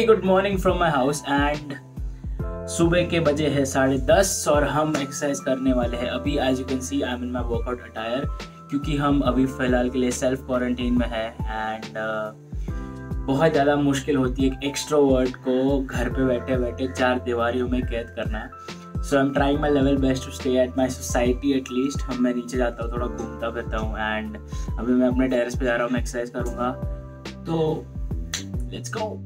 Very good morning from my house and सुबह के बजे है साढ़े दस और हम एक्सरसाइज करने वाले हैं। अभी as you can see I am in my workout attire क्योंकि हम अभी फ़िलहाल के लिए सेल्फ क्वारंटीन में है एंड uh, बहुत ज़्यादा मुश्किल होती है एक एक्स्ट्रोवर्ट को घर पे बैठे बैठे चार दीवारियों में कैद करना है। So I am trying my level best to stay at my society at least हम मैं नीचे जाता हूँ थोड़ा घूमता फिरता हूँ एंड अभी मैं अपने टेरेस पे जा रहा हूँ मैं एक्सरसाइज करूँगा। तो let's go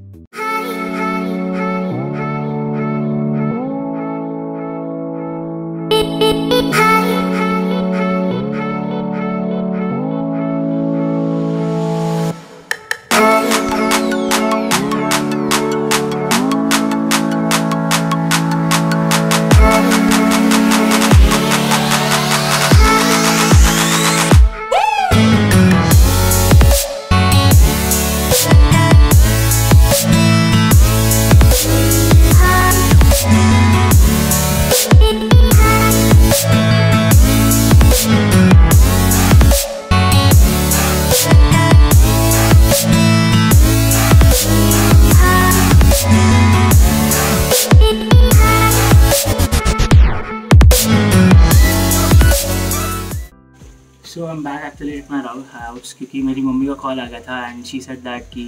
I am back actually at my Rahul house क्योंकि मेरी मम्मी का कॉल आ गया था एंड शी सेड दैट कि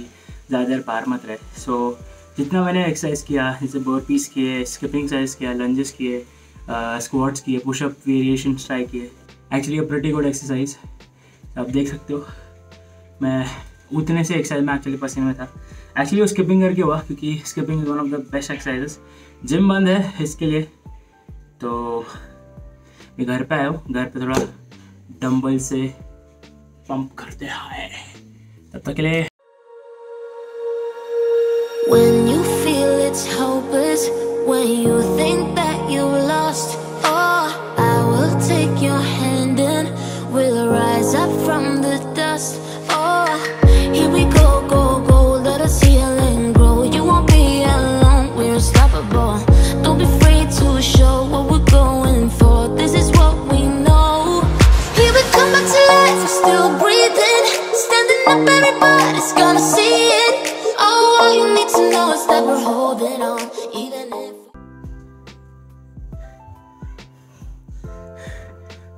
ज़्यादा देर बाहर मत रहे। सो so, जितना मैंने एक्सरसाइज किया जैसे बोर पीस किए स्किपिंग एक्सरसाइज किया लंजेस किए स्क्वाट्स किए पुशअप वेरिएशन ट्राई किए। एक्चुअली प्रिटी गुड एक्सरसाइज आप देख सकते हो। मैं उतने से एक्सरसाइज में एक्चुअली पसीने में था। एक्चुअली वो स्किपिंग करके हुआ क्योंकि skipping is one of the best exercises gym बंद है इसके लिए। तो मैं घर पे आया हूँ। घर पे थोड़ा डंबल से पंप करते हैं तब तक के लिए When you feel it's hopeless, when you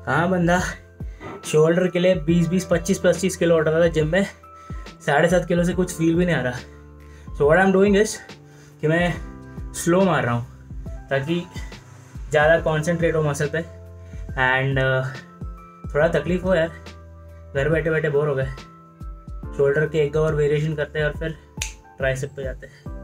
हाँ बंदा शोल्डर के लिए 20 20 25 25 किलो उठा था जिम में। साढ़े सात किलो से कुछ फील भी नहीं आ रहा। So what I am doing is कि मैं स्लो मार रहा हूँ, ताकि ज़्यादा कॉन्सेंट्रेट हो मसल पे। एंड थोड़ा तकलीफ़ हो यार, घर बैठे बैठे बोर हो गए। शोल्डर के एक दो और वेरिएशन करते हैं और फिर ट्राइसेप पे जाते हैं।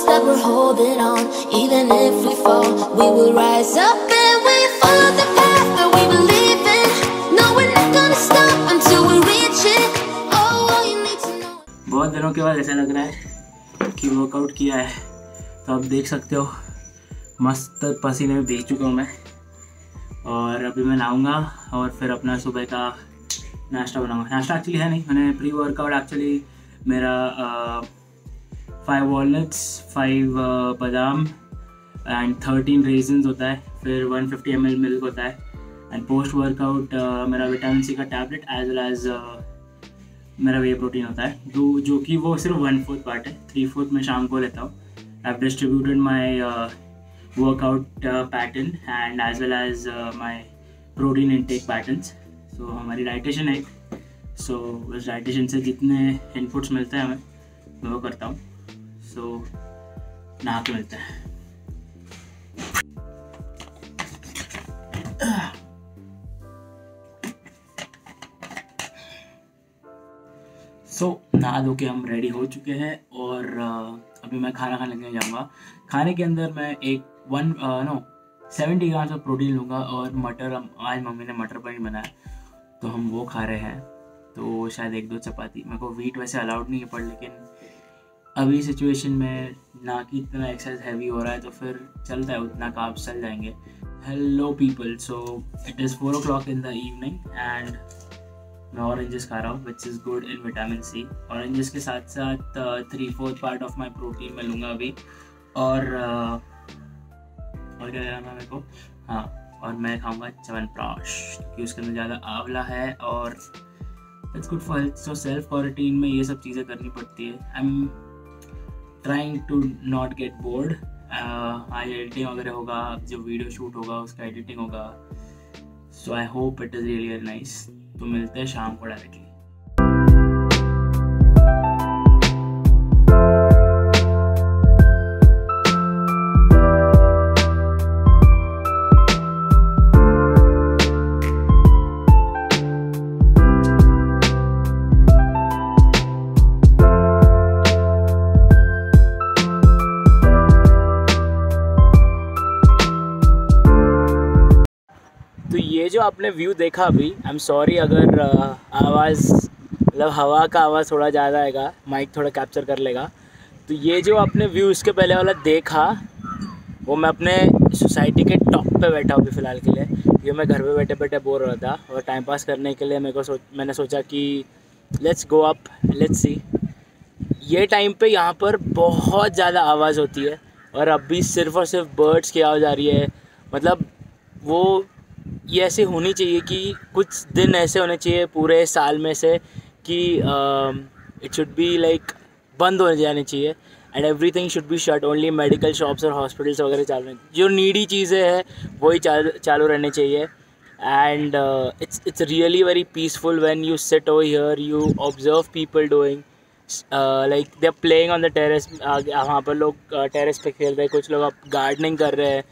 is that we're holding on. Even if we fall, we will rise up and we follow the path that we believe in. No, we're not gonna stop until we reach it. Oh, all you need to know. बहुत दिनों के बाद ऐसा लग रहा है कि workout किया है तो आप देख सकते हो मस्त पसीने में भीग चुका हूँ मैं और अभी मैं नहाऊँगा और फिर अपना सुबह का नाश्ता बनाऊँगा नाश्ता एक्चुअली है नहीं मैंने प्री वर्कआउट एक्चुअली मेरा फाइव वॉलट्स फाइव बादाम एंड थर्टीन रेजन्स होता है, फिर one fifty M L milk होता है एंड पोस्ट वर्कआउट मेरा विटामिन सी का टैबलेट एज वेल एज मेरा वे प्रोटीन होता है। जो जो कि वो सिर्फ़ वन फोर्थ पार्ट है थ्री फोर्थ मैं शाम को लेता हूँ। I have distributed my workout pattern and as well as my protein intake patterns so हमारी डाइटेशन है। सो उस डाइटेशन से जितने इनपुट्स मिलते हैं हमें, मैं वो करता हूँ। सो नहा के मिलते हैं। सो so, नहा धो के हम रेडी हो चुके हैं और अभी मैं खाना खाने लगने जाऊँगा। खाने के अंदर मैं एक one no seventy grams of protein लूँगा और मटर आज मम्मी ने मटर पनीर बनाया तो हम वो खा रहे हैं। तो शायद एक दो चपाती मेरे को वीट वैसे अलाउड नहीं है पर लेकिन अभी सिचुएशन में ना कि इतना एक्सरसाइज हैवी हो रहा है तो फिर चलता है उतना काब चल जाएँगे। Hello people so it is four o'clock in the evening and मैं ऑरेंजेस खा रहा हूँ which is good in vitamin C oranges के साथ साथ three fourth part of my protein मैं लूँगा अभी। और uh, और क्या लेना मेरे को? हाँ और मैं खाऊँगा च्यवनप्राश क्योंकि उसके अंदर ज़्यादा आंवला है और it's good for health so self quarantine में ये सब चीज़ें करनी पड़ती है। I am trying to not get bored आज एडिटिंग वगैरह होगा, जो वीडियो शूट होगा, उसका एडिटिंग होगा। So I hope it is really nice तो मिलते हैं शाम को डायरेक्टली जो आपने व्यू देखा अभी आई एम सॉरी अगर आवाज़ मतलब हवा का आवाज़ थोड़ा ज़्यादा आएगा माइक थोड़ा कैप्चर कर लेगा। तो ये जो आपने व्यू इसके पहले वाला देखा, वो मैं अपने सोसाइटी के टॉप पे बैठा हूँ अभी फ़िलहाल के लिए। ये मैं घर पे बैठे बैठे बोर हो रहा था और टाइम पास करने के लिए मेरे को सोच, मैंने सोचा कि let's go up let's see ये टाइम पे यहाँ पर बहुत ज़्यादा आवाज़ होती है और अभी सिर्फ़ और सिर्फ़ बर्ड्स की आवाज़ आ रही है। मतलब वो ये ऐसे होनी चाहिए कि कुछ दिन ऐसे होने चाहिए पूरे साल में से कि इट शुड बी लाइक बंद हो जानी चाहिए and everything should be shut only medical shops और हॉस्पिटल्स वगैरह चालू रहने जो नीडी चीज़ें हैं, वही चालू चालू रहने चाहिए and it's it's really very peaceful when you sit over here you observe people doing like they are playing on the terrace वहाँ पर लोग टेरेस पे खेल रहे हैं, कुछ लोग अब गार्डनिंग कर रहे हैं।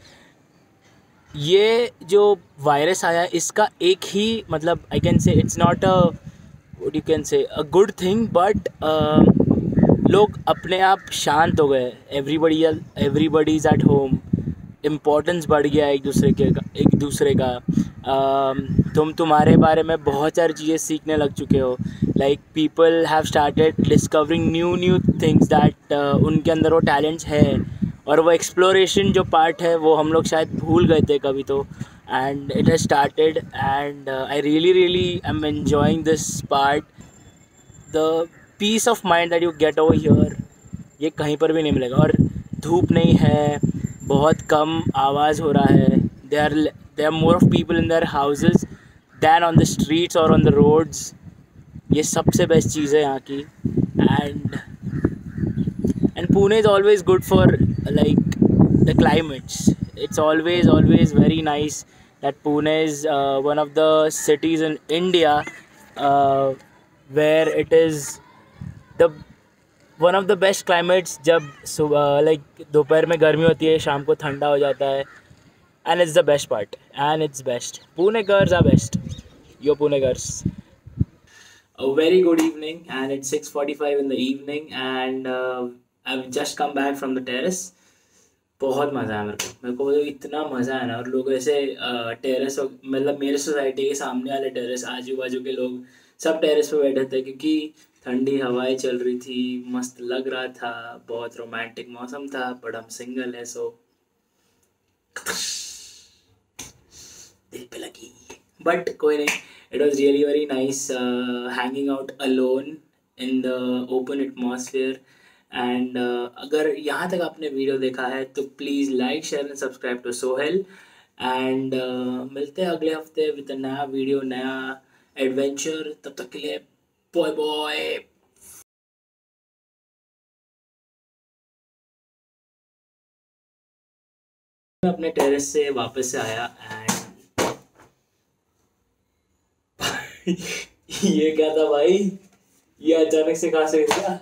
ये जो वायरस आया इसका एक ही मतलब I can say it's not a you can say a good thing but लोग अपने आप शांत हो गए। Everybody everybody is at home importance बढ़ गया एक दूसरे के एक दूसरे का। Um, तुम तुम्हारे बारे में बहुत सारी चीज़ें सीखने लग चुके हो। Like people have started discovering new new things that उनके अंदर वो टैलेंट्स है। और वो एक्सप्लोरेशन जो पार्ट है, वो हम लोग शायद भूल गए थे कभी तो। And it has started and I really really I am enjoying this part the peace of mind that you get over here ये कहीं पर भी नहीं मिलेगा। और धूप नहीं है, बहुत कम आवाज़ हो रहा है। They are they are more of people in their houses than on the streets और ऑन द रोड्स ये सबसे बेस्ट चीज़ है यहाँ की। And and pune is always good for like the climates it's always always very nice that pune is uh, one of the cities in india uh, where it is the one of the best climates जब सुबह like दोपहर में गर्मी होती है शाम को ठंडा हो जाता है and it's the best part and it's best Pune girls are best yo Pune girls a very good evening and it's 6:45 in the evening and uh, I've just come back from the terrace. बहुत मज़ा आया मेरे को। मेरे को मतलब इतना मज़ा आया ना और लोग ऐसे टेरेस मतलब मेरे सोसाइटी के सामने वाले टेरेस आजू बाजू के लोग सब टेरेस पे बैठे थे क्योंकि ठंडी हवाएँ चल रही थी मस्त लग रहा था बहुत रोमांटिक मौसम था बट हम सिंगल है सो दिल पे लगी। बट कोई नहीं was really very nice uh, hanging out alone in the open atmosphere. And uh, अगर यहाँ तक आपने वीडियो देखा है तो please like share and subscribe to Sohail and मिलते हैं अगले हफ़्ते विद नया वीडियो नया एडवेंचर तब तक के लिए बॉय बॉय मैं अपने टेरेस से वापस से आया एंड ये क्या था भाई? ये अचानक से कहाँ से गया